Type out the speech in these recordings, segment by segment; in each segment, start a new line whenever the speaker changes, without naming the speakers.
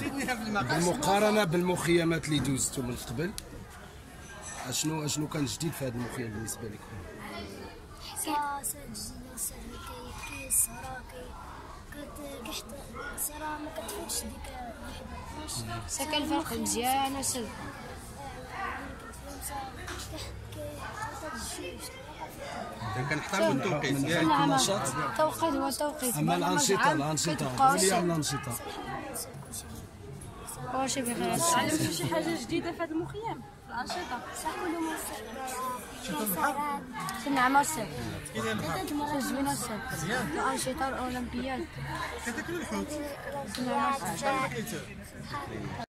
سؤال بالمقارنة بالمخيمات اللي دوزتوا من قبل اشنو أشنو كان جديد في هذا المخيم بالنسبة لكم
حصاص جديدة سهلة كي كي السهرة كي كت كحت السهرة ما كتفوتش ديك الوحدة.
سكن فرق مزيان وسد.
اذا كنحترموا التوقيت
نعم
النشاط؟
توقيت هو توقيت. أما
الانشطه الأنشطة.
سد.
الأنشطة.
واش بخير
تعلمتوا شي حاجة جديده في هذا المخيم في الانشطه
كلهم
سمع الأنشطة الأولمبياد
كتاكلوا الحوت
سمع ما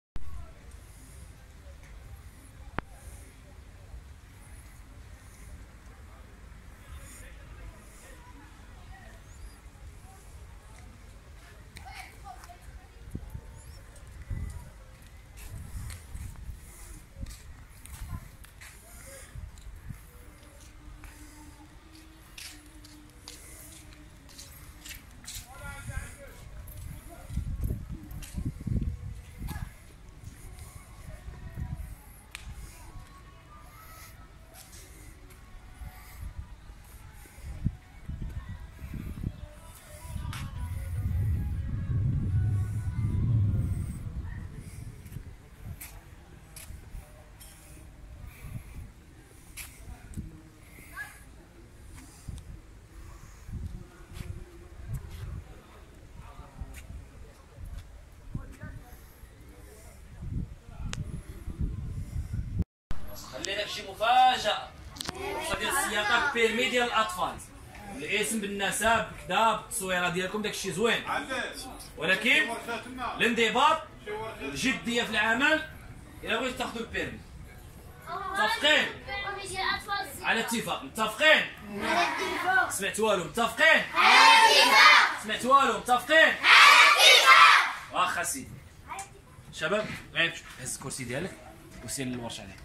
شي مفاجأة. فرصة ديال السياقة بيرمي ديال الأطفال. الاسم بالنسب كذا بالتصويرة ديالكم داكشي زوين. ولكن الانضباط الجدية في العمل إلا بغيتو تاخذوا البيرمي. متفقين؟ على اتفاق. متفقين؟ سمعت والو متفقين؟ سمعت والو متفقين؟ واخا سيدي. شباب غير هز الكرسي ديالك وسير للورش عليه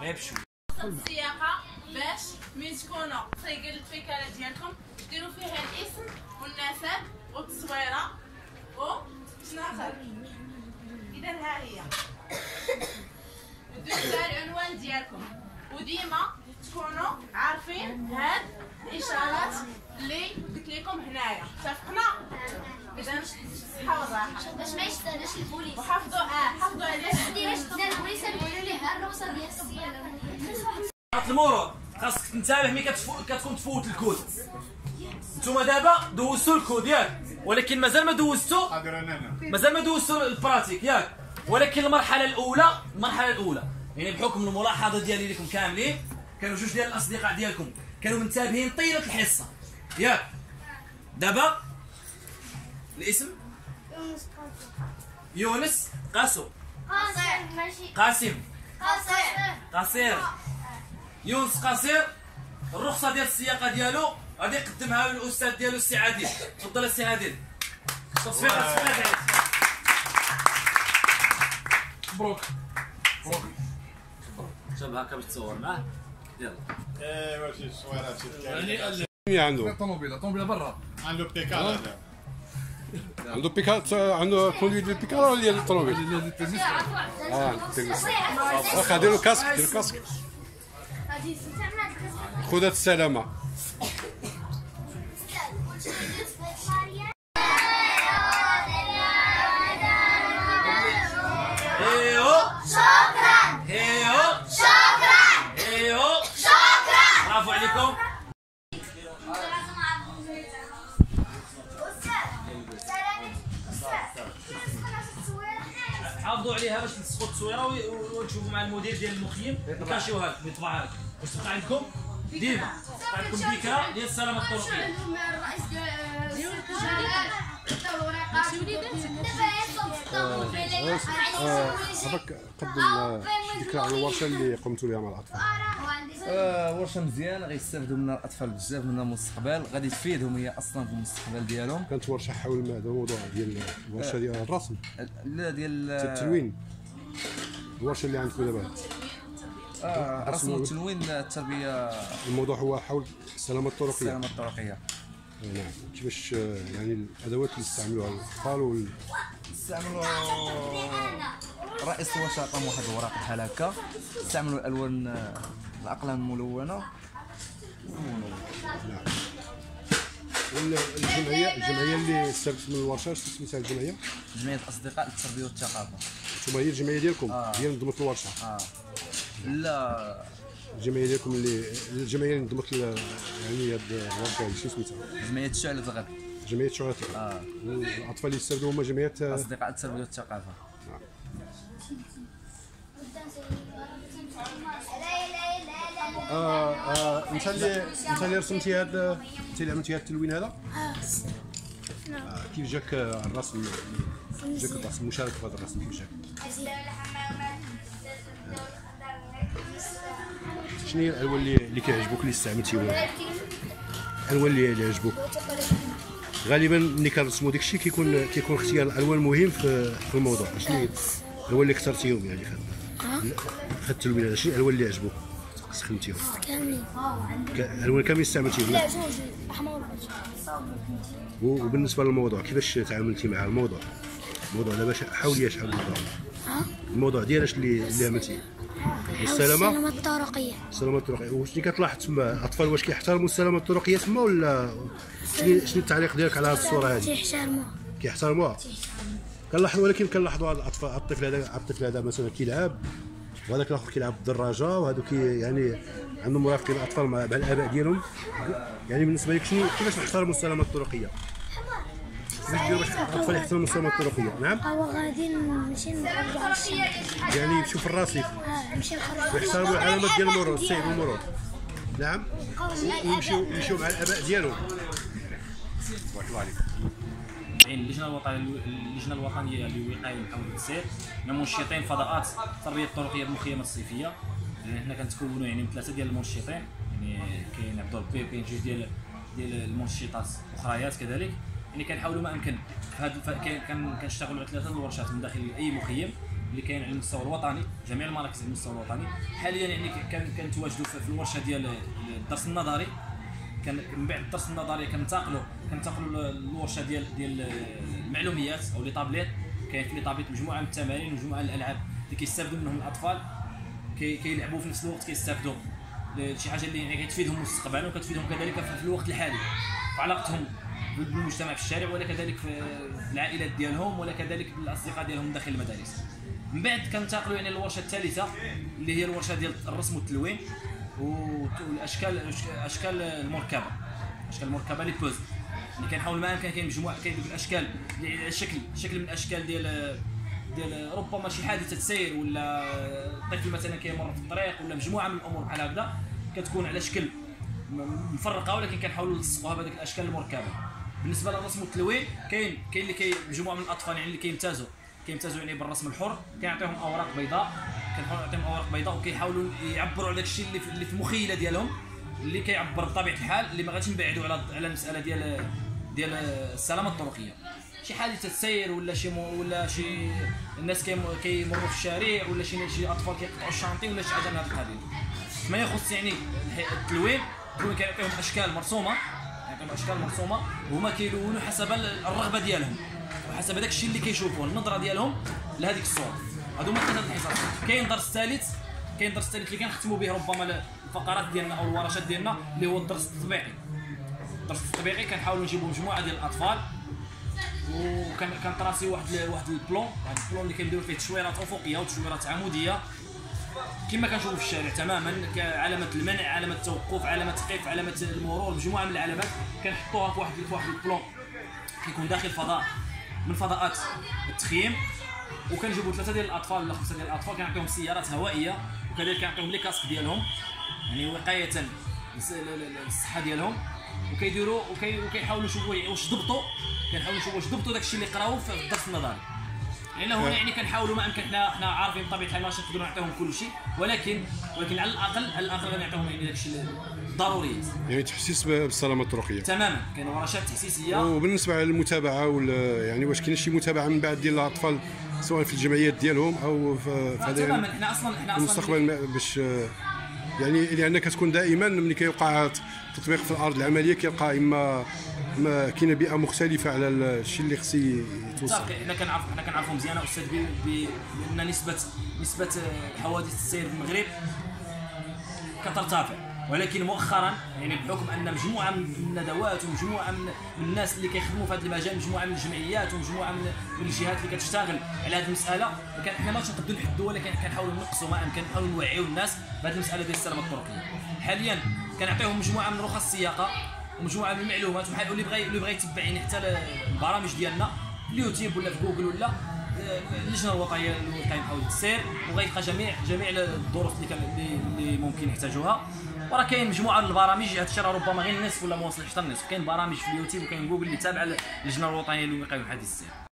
غير بشوي
السياقه باش من تكونوا طريقه الفكرة ديالكم؟ ديروا فيها الاسم والنسب والتصويرة و شنو اخر إذا ها هي. ديروا فيها العنوان ديالكم. وديما تكونوا عارفين هاد الإشارات اللي قلت لكم هنايا. اتفقنا؟ إذا صحة والراحه
باش ما يستناش البوليس.
وحافظوا آه حافظوا على
المرور خاصك تنتبه ملي كتفو- كتكون تفوت الكود. نتوما دابا دوزتوا الكود ياك. ولكن مازال ما دوزتوا مازال ما دوزتوا ال pratique ياك. ولكن المرحلة الاولى المرحلة الأولى. يعني بحكم الملاحظة ديالي لكم كاملين كانوا جوج ديال الأصدقاء ديالكم كانوا منتبهين طيلة الحصة. ياك. دابا الاسم؟ يونس قاسو
ماشي.
قاسم.
قصير
قصير يونس قصير الرخصه ديال السياقه ديالو غادي يقدمها للاستاذ ديالو السي عادل تفضل السي عادل تصفيق تصفيق مبروك مبروك شوف هكا باش تصور معاه يلا
ايوا شي صويرات
عنده
طوموبيله طوموبيله برا
عنده بيكال
عنده بيكات عنده كوندويت ديال البيكال ولا ديال الطوموبيل آه عنده تنس. واخا ديروا كاسك ديروا كاسك
شكرا برافو عليكم حافظوا عليها باش تلصقوا التصويره وتشوفوا مع المدير ديال المخيم. وكاشيوها يطبعها لكم باش تبقى عندكم ديما. تبقى عندكم ذكرى ديال السلامه الطرقيه
عافاك قدم ذكرى على الورشه اللي قمتوا بها مع الأطفال؟
آه ورشه مزيانه غيستافدوا منها الأطفال بزاف منها المستقبل. غادي تفيدهم هي أصلا في المستقبل ديالهم.
كانت ورشة حول هذا الموضوع ديال الورشة ديال الرسم.
لا ديال
التلوين. الورشة اللي عندكم دابا.
آه رسم والتلوين التربية.
الموضوع هو حول السلامه الطرقيه
السلامه الطرقية.
نعم. كيفاش آه، يعني الأدوات اللي استعملوها الأطفال وال...
استعملوا رئيس الوشاة عطاهم واحد الوراق بحال هكا. استعملوا الألوان آه، الأقلام الملونه
والجمعيه الجمعيه اللي استفدت من الورشة اش سميتها الجمعية؟
جمعية الأصدقاء للتربية والثقافه
أنتم هي الجمعية ديالكم؟
آه.
هي اللي نظمت الورشة.
آه. لا.
الجمعية ديالكم اللي الجمعية اللي نظمت ال- يعني هاد الورشه هادي شنو سميتها؟
جمعية شعلة الغد
جمعية شعراء
آه.
والأطفال اللي استفدوا هما جمعيه آه،
أصدقاء التربية والثقافة.
آه آه انت اللي انت اللي رسمتي هاد انت اللي عملتي هاد التلوين هذا؟ آه. كيف جاك آه، الرسم؟ جاك الرسم المشاركه في هذا الرسم كيف جاك؟ شنو هي الألوان اللي اللي كيعجبوك اللي استعملتيهم الألوان اللي اللي غالبا ملي كنرسموا داك الشيء كيكون كيكون اختيار الألوان مهم في الموضوع. شنو هي الألوان اللي اخترتيهم يعني؟ التلوين هذا شنو الألوان اللي عجبوك استخدمتيهم.
كاملين
الألوان كاملين استعملتيهم؟
لا. جوج احمر
وبالنسبة للموضوع كيفاش تعاملتي مع الموضوع؟ الموضوع دابا حاولي شحال الموضوع الموضوع ديال اش اللي اللي عملتي؟ السلامة؟
السلامة الطرقية.
السلامة الطرقية. واش اللي كتلاحظ تما؟ الاطفال واش كيحترموا السلامة الطرقية تما ولا شنو شنو التعليق ديالك على هذه الصورة هذه
تيحترموها.
كيحترموها؟ كنلاحظ ولكن كنلاحظوا هذا الاطفال الطفل هذا الطفل هذا مثلا كيلعب وهذاك الآخر كيلعب بالدراجة وهذو كي يعني عندهم مرافقين الاطفال مع مع الآباء ديالهم. يعني بالنسبة لك شنو كيفاش نحترموا السلامة الطرقية؟ ديروا باش الاطفال يحترموا السلامه الطرقيه نعم
هو غادي نمشي الشمس
يعني يمشيو الرصيف
آه، نمشي نخرجو
ويحترموا العلامات ديال المرور السير والمرور نعم ويمشيو يمشيو مع الاباء ديالهم بارك الله عليك
يعني اللجنه الوطنيه اللجنه الوطنيه للوقايه من حول السير منشطين فضاءات التربيه الطرقيه بالمخيمات الصيفيه حنا كنتكونوا يعني من ثلاثة ديال المنشطين يعني كاين عبد الربي وكاين جوج ديال ديال المنشطات اخريات كذلك. يعني كنحاولوا ما امكن. كنشتغلوا على ثلاثة الورشات من داخل أي مخيم اللي كاين على المستوى الوطني. جميع المراكز على المستوى الوطني. حاليا يعني كنتواجدوا في الورشه ديال الدرس النظري. كان من بعد الدرس النظري كننتقلوا كننتقلوا للورشه ديال ديال المعلوميات أو les tablettes. كاين في les tablettes مجموعة من التمارين ومجموعه من الألعاب اللي كيستافدوا منهم الأطفال. كي كيلعبوا في نفس الوقت كيستافدوا. شي حاجة اللي يعني كتفيدهم مستقبلا وكتفيدهم كذلك في في الوقت الحالي في علاقتهم. بالمجتمع في الشارع ولا كذلك في العائلات ديالهم ولا كذلك بالاصدقاء ديالهم داخل المدارس. من بعد كننتقلوا يعني للورشة الثالثة اللي هي الورشة ديال الرسم والتلوين والاشكال أشكال المركبة. أشكال المركبة لي بوز. اللي كنحاول ما امكن كاين مجموعة كاين الاشكال على شكل شكل من الأشكال ديال ديال ربما شي حادثة سير ولا طفل مثلا كيمر في الطريق ولا مجموعة من الأمور بحال هكذا كتكون على شكل مفرقة ولكن كنحاولوا نلصقوها بهذيك الأشكال المركبة. بالنسبة للرسم والتلوين كاين كاين اللي كاين مجموعة من الأطفال يعني اللي كيمتازوا. كيمتازوا يعني بالرسم الحر كنعطيهم أوراق بيضاء كنحاولوا نعطيهم أوراق بيضاء وكيحاولوا يعبروا على داك الشيء اللي في, اللي في المخيلة ديالهم اللي كيعبر بطبيعة الحال اللي ما غاديش نبعدوا على على المسألة ديال ديال السلامة الطرقية. شي حادثة سير ولا شي مو ولا شي الناس كيم- كيمروا في الشارع ولا شي شي أطفال كيقطعوا الشانطي ولا شي حاجة من هذا القبيل ما يخص يعني التلوين كيعطيهم أشكال مرسومة يعطيهم أشكال مرسومة وهما كيلونوا حسب ال- الرغبة ديالهم. وحسب هذاك الشيء اللي كيشوفوه النظرة ديالهم لهذيك الصورة. هادو هما ثلاثة الحصص. كاين درس ثالث كاين درس ثالث اللي كنختموا به ربما الفقرات ديالنا أو الورشات ديالنا اللي هو الدرس التطبيقي. الدرس التطبيقي كنحاولوا نجيبوا مجموعة ديال الأطفال وكان كنطراسي واحد واحد البلون. واحد البلون اللي كنديروا فيه تشويرات أفقية وتشويرات عمودية. كما كنشوفوا في الشارع تماما كعلامه المنع علامة التوقف علامة قف علامة المرور مجموعة من العلامات كنحطوها في واحد في واحد البلون. كيكون داخل فضاء من فضاءات التخييم وكنجيبوا ثلاثة ديال الأطفال ولا خمسة ديال الأطفال كنعطيهم سيارات هوائية وكذلك كنعطيهم لي كاسك ديالهم يعني وقاية للصحه ديالهم. وكيديروا وكي وكيحاولوا يشوفوا واش ضبطوا كنحاولوا نشوفوا واش ضبطوا داك الشيء اللي قراوه في الدرس النظري. يعني هنا يعني كنحاولوا ما أمكن حنا حنا عارفين بطبيعه الحال ماشي نقدروا نعطيهم كل شيء ولكن ولكن على الاقل على الأقل غنعطيهم يعني داك الشيء الضروري
يعني تحسيس بالسلامة الطرقيه
تماما. كاين ورشات تاسيسيه
وبالنسبة على المتابعة ولا يعني واش كاين شي متابعة من بعد ديال الأطفال سواء في الجمعيات ديالهم أو في هذا
تماما. إحنا أصلا
إحنا
أصلا
المستقبل ما- باش يعني لأن كتكون دائما ملي كيوقع تطبيق في الأرض العملية كيلقى اما ما كاينة بيئة مختلفة على الشيء اللي خصو يتوصل.
صافي حنا كنعرف حنا كنعرفوا مزيان أستاذ بأن نسبه نسبة آه، حوادث السير في المغرب كترتفع. ولكن مؤخرا يعني بحكم أن مجموعة من الندوات ومجموعة من من الناس اللي كيخدموا في هذا المجال مجموعة من الجمعيات ومجموعة من من الجهات اللي كتشتغل على هذه المسألة كان حنا ما تنقدوا نحدوا ولكن كنحاولوا نقصوا ما أمكن نحاولوا نوعيوا الناس بهذه المسألة ديال السلامة الطرقية. حاليا كنعطيهم مجموعة من رخص السياقة ومجموعة من المعلومات وبحال اللي بغى اللي بغى يتبع يعني حتى البرامج ديالنا في اليوتيوب ولا في جوجل ولا آه، اللجنه الوطنيه للقيم حول السير وغيلقى جميع جميع الظروف اللي- اللي ممكن يحتاجوها. وراه كاين مجموعة من البرامج هذا الشيء راه ربما غير النصف ولا ما وصلش حتى النصف. كاين برامج في اليوتيوب وكاين جوجل اللي تابعه للجنه الوطنيه للوقايه من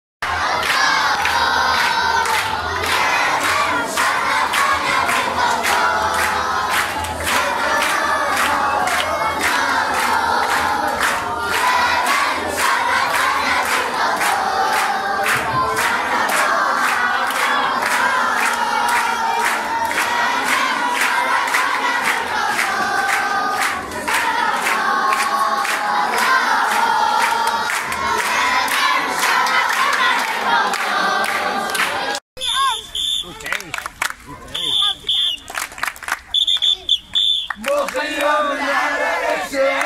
حادث السير
مخيم